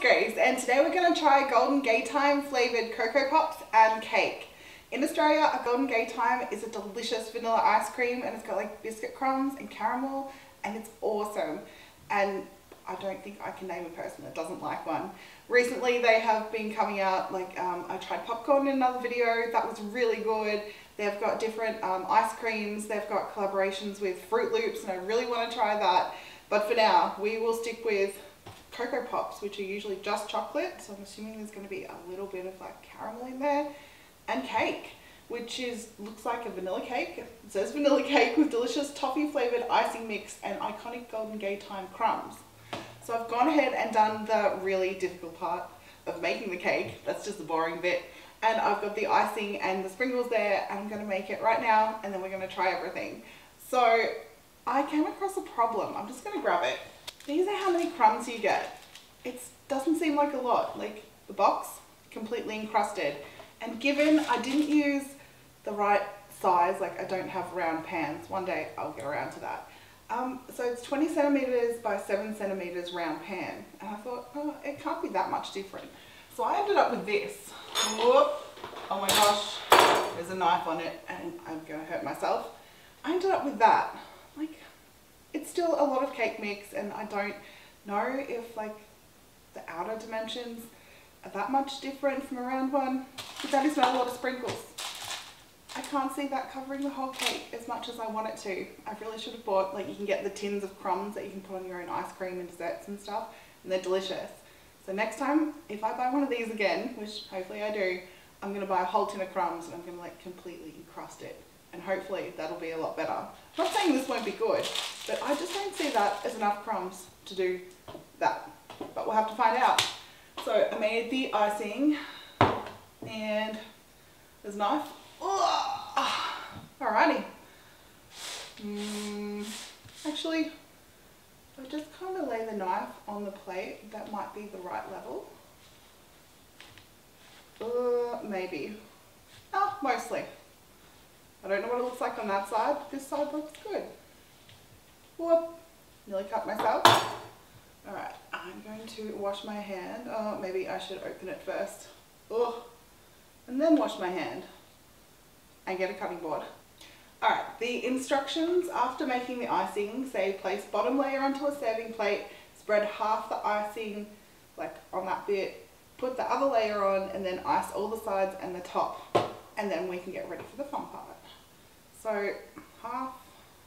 it's Grace and today we're going to try Golden Gaytime flavoured Coco Pops and cake. In Australia, a Golden Gaytime is a delicious vanilla ice cream and it's got like biscuit crumbs and caramel and it's awesome. And I don't think I can name a person that doesn't like one. Recently they have been coming out, like um, I tried popcorn in another video, that was really good. They've got different um, ice creams, they've got collaborations with Froot Loops and I really want to try that. But for now, we will stick with Coco Pops, which are usually just chocolate. So I'm assuming there's going to be a little bit of like caramel in there. And cake, which is looks like a vanilla cake. It says vanilla cake with delicious toffee flavored icing mix and iconic Golden Gaytime crumbs. So I've gone ahead and done the really difficult part of making the cake. That's just the boring bit. And I've got the icing and the sprinkles there. I'm going to make it right now and then we're going to try everything. So I came across a problem. I'm just going to grab it. These are how many crumbs you get. It doesn't seem like a lot. Like the box, completely encrusted. And given I didn't use the right size, like I don't have round pans, one day I'll get around to that. Um, so it's 20 centimeters by 7 centimeters round pan. And I thought, oh, it can't be that much different. So I ended up with this. Whoop. Oh my gosh, there's a knife on it and I'm to hurt myself. I ended up with that. Like, it's still a lot of cake mix and I don't know if like the outer dimensions are that much different from a round one. But that is not a lot of sprinkles. I can't see that covering the whole cake as much as I want it to. I really should have bought, like you can get the tins of crumbs that you can put on your own ice cream and desserts and stuff, and they're delicious. So next time, if I buy one of these again, which hopefully I do, I'm to buy a whole tin of crumbs and I'm to like completely encrust it and hopefully that'll be a lot better. I'm not saying this won't be good, but I just don't see that as enough crumbs to do that. But we'll have to find out. So I made the icing and there's a knife. Alrighty. Mm, actually, I just kind of lay the knife on the plate, that might be the right level. Uh, maybe. Oh, mostly. I don't know what it looks like on that side, this side looks good. Whoop, nearly cut myself. All right, I'm going to wash my hand. Oh, maybe I should open it first. And then wash my hand and get a cutting board. All right, the instructions after making the icing say place bottom layer onto a serving plate, spread half the icing like on that bit, put the other layer on and then ice all the sides and the top and then we can get ready for the fun part. So half,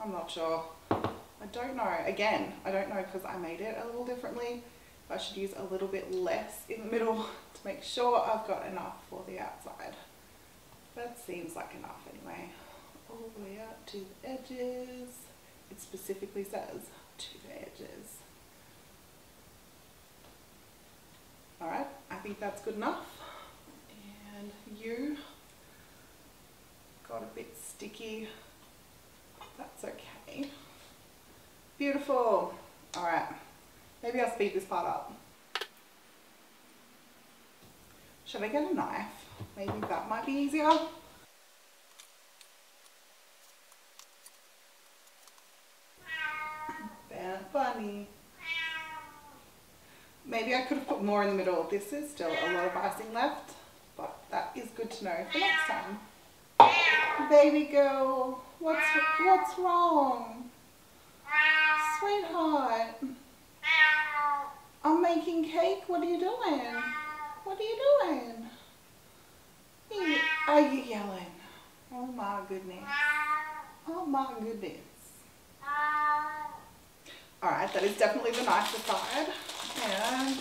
I'm not sure. I don't know. Again, I don't know because I made it a little differently. I should use a little bit less in the middle to make sure I've got enough for the outside. That seems like enough anyway. All the way out to the edges. It specifically says to the edges. Alright, I think that's good enough. And you got a bit sticky. That's okay. Beautiful. All right, maybe I'll speed this part up. Should I get a knife? Maybe that might be easier. Bunny. Maybe I could have put more in the middle. This is still a lot of icing left, but that is good to know for next time. Baby girl, what's what's wrong? Sweetheart. I'm making cake. What are you doing? What are you doing? Are you yelling? Oh my goodness. Oh my goodness. Alright, that is definitely the nicer side. And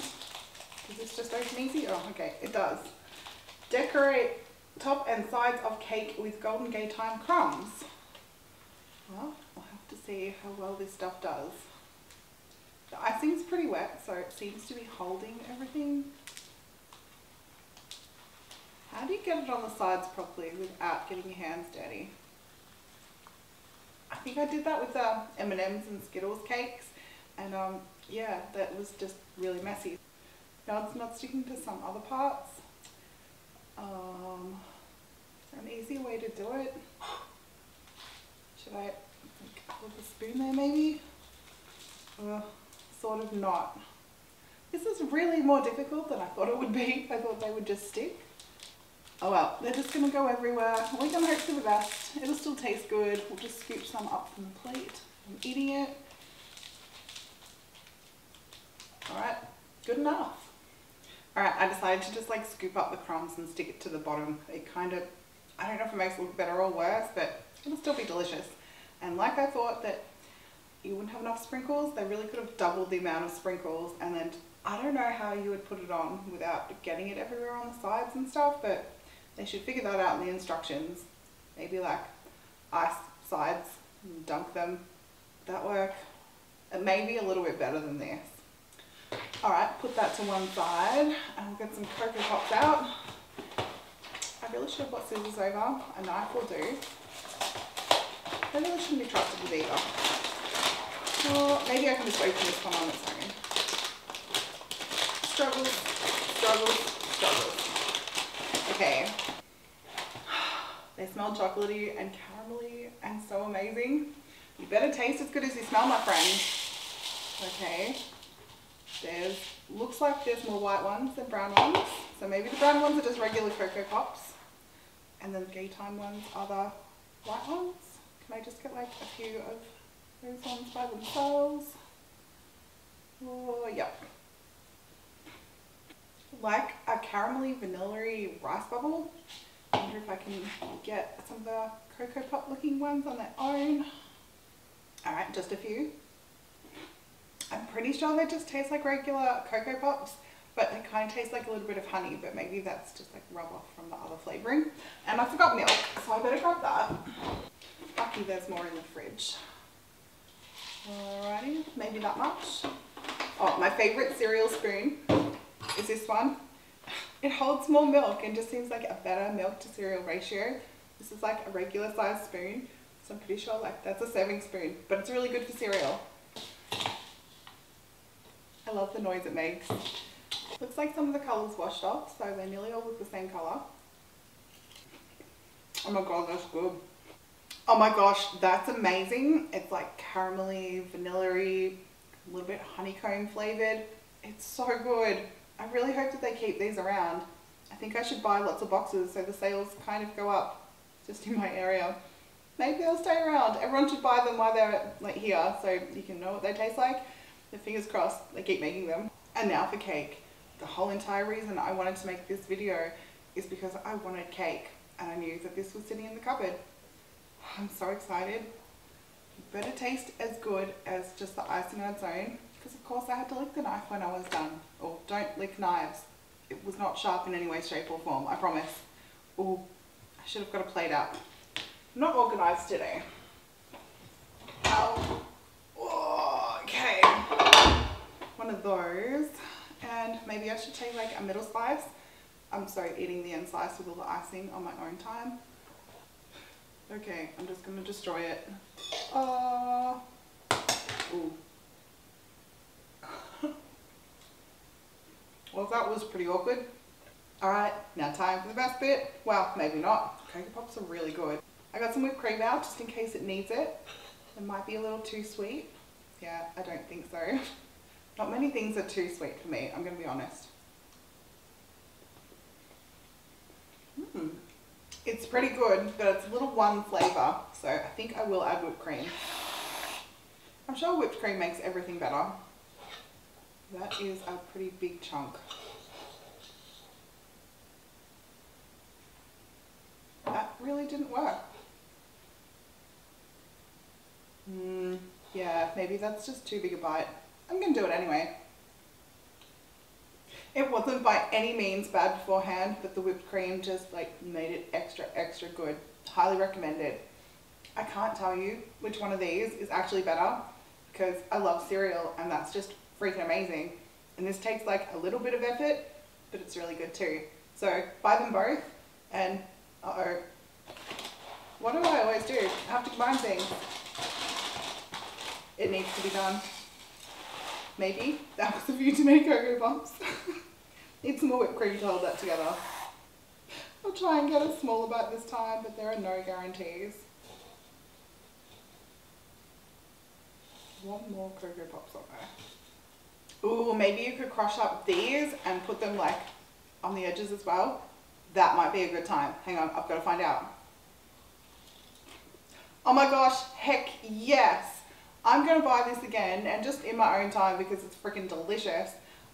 does this just open easy? Oh, okay, it does. Decorate top and sides of cake with Golden Gaytime crumbs. Well, we'll have to see how well this stuff does. The icing's pretty wet, so it seems to be holding everything. How do you get it on the sides properly without getting your hands dirty? I think I did that with the uh, M&M's and Skittles cakes, and um, yeah, that was just really messy. Now it's not sticking to some other parts. Um, an easy way to do it? Should I put a spoon there maybe? Uh, sort of not. This is really more difficult than I thought it would be. I thought they would just stick. Oh well, they're just gonna go everywhere. We're gonna hope for the best. It'll still taste good. We'll just scoop some up from the plate. I'm eating it. Alright, good enough. Alright, I decided to just like scoop up the crumbs and stick it to the bottom. It kind of, I don't know if it makes it look better or worse, but it'll still be delicious. And like I thought that you wouldn't have enough sprinkles, they really could have doubled the amount of sprinkles and then I don't know how you would put it on without getting it everywhere on the sides and stuff, but they should figure that out in the instructions. Maybe like ice sides, dunk them, that work. It may be a little bit better than this. All right, put that to one side and we'll get some Coco Pops out. I really should have got scissors over. A knife will do. I really shouldn't be trusted with either. Or maybe I can just open this one on its own. Struggles, struggles, struggles. Okay. They smell chocolatey and caramelly and so amazing. You better taste as good as you smell, my friend. Okay. There's, looks like there's more white ones than brown ones. So maybe the brown ones are just regular Coco Pops. And then the Gaytime ones are the white ones. I just get like a few of those ones by themselves? Oh, yep. Like a caramelly vanilla rice bubble. I wonder if I can get some of the Coco Pop looking ones on their own. Alright, just a few. I'm pretty sure they just taste like regular Coco Pops, but they kind of taste like a little bit of honey, but maybe that's just like rub off from the other flavouring. And I forgot milk, so I better grab that. Lucky there's more in the fridge. Alrighty, maybe that much. Oh, my favourite cereal spoon is this one. It holds more milk and just seems like a better milk to cereal ratio. This is like a regular size spoon, so I'm pretty sure like that's a serving spoon, but it's really good for cereal. I love the noise it makes. Looks like some of the colours washed off, so they nearly all look the same colour. Oh my god, that's good. Oh my gosh, that's amazing. It's like caramelly, vanilla-y, a little bit honeycomb flavoured. It's so good. I really hope that they keep these around. I think I should buy lots of boxes so the sales kind of go up just in my area. Maybe they'll stay around. Everyone should buy them while they're like here so you can know what they taste like. The fingers crossed they keep making them. And now for cake. The whole entire reason I wanted to make this video is because I wanted cake and I knew that this was sitting in the cupboard. I'm so excited. It better taste as good as just the icing on its own because of course I had to lick the knife when I was done. Or don't lick knives. It was not sharp in any way, shape or form, I promise. Oh, I should have got a plate out. I'm not organised today. Oh, okay. One of those. And maybe I should take like a middle slice. I'm sorry, eating the end slice with all the icing on my own time. Okay, I'm just gonna destroy it. Oh. Ooh. well, that was pretty awkward. Alright, now time for the best bit. Well, maybe not. Coco Pops are really good. I got some whipped cream out just in case it needs it. It might be a little too sweet. Yeah, I don't think so. Not many things are too sweet for me, I'm going to be honest. Mm. It's pretty good, but it's a little one flavour, so I think I will add whipped cream. I'm sure whipped cream makes everything better. That is a pretty big chunk. That really didn't work. Mm, yeah, maybe that's just too big a bite. I'm going to do it anyway. It wasn't by any means bad beforehand, but the whipped cream just like made it extra, extra good. Highly recommended. I can't tell you which one of these is actually better because I love cereal and that's just freaking amazing. And this takes like a little bit of effort, but it's really good too. So buy them both and uh-oh. What do I always do? I have to combine things. It needs to be done. Maybe that was a few too many Coco Pops. Need some more whipped cream to hold that together. I'll try and get a smaller bite this time, but there are no guarantees. One more Coco Pops on there. Ooh, maybe you could crush up these and put them like on the edges as well. That might be a good time. Hang on, I've got to find out. Oh my gosh, heck yes. I'm going to buy this again and just in my own time because it's freaking delicious.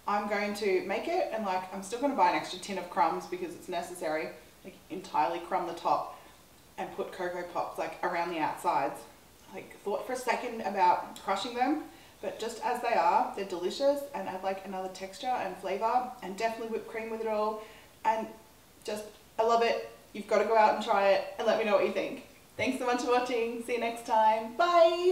I'm going to make it and like I'm still going to buy an extra tin of crumbs because it's necessary. Like entirely crumb the top and put Coco Pops like around the outsides. Like thought for a second about crushing them but just as they are, they're delicious and add like another texture and flavor and definitely whipped cream with it all. And just, I love it. You've got to go out and try it and let me know what you think. Thanks so much for watching. See you next time. Bye.